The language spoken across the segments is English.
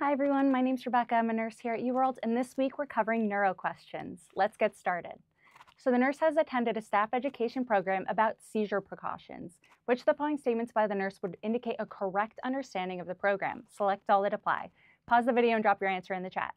Hi everyone, my name's Rebecca. I'm a nurse here at UWorld, and this week we're covering neuro questions. Let's get started. So the nurse has attended a staff education program about seizure precautions, which the following statements by the nurse would indicate a correct understanding of the program. Select all that apply. Pause the video and drop your answer in the chat.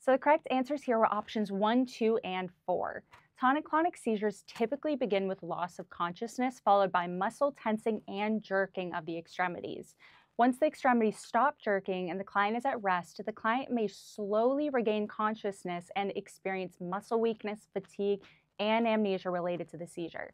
So the correct answers here were options one, two, and four. Tonic-clonic seizures typically begin with loss of consciousness, followed by muscle tensing and jerking of the extremities. Once the extremities stop jerking and the client is at rest, the client may slowly regain consciousness and experience muscle weakness, fatigue, and amnesia related to the seizure.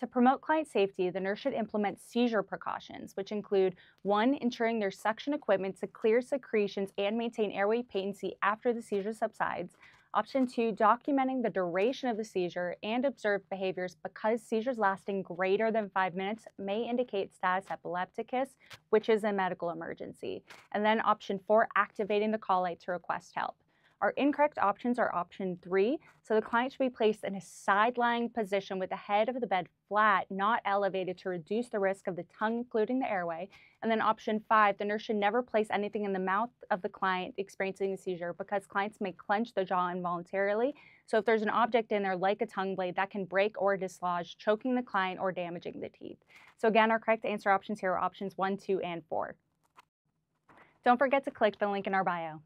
To promote client safety, the nurse should implement seizure precautions, which include one, ensuring their suction equipment to clear secretions and maintain airway patency after the seizure subsides, Option two, documenting the duration of the seizure and observed behaviors because seizures lasting greater than five minutes may indicate status epilepticus, which is a medical emergency. And then option four, activating the call light to request help. Our incorrect options are option three. So the client should be placed in a side lying position with the head of the bed flat, not elevated to reduce the risk of the tongue including the airway. And then option five, the nurse should never place anything in the mouth of the client experiencing a seizure because clients may clench the jaw involuntarily. So if there's an object in there like a tongue blade that can break or dislodge, choking the client or damaging the teeth. So again, our correct answer options here are options one, two, and four. Don't forget to click the link in our bio.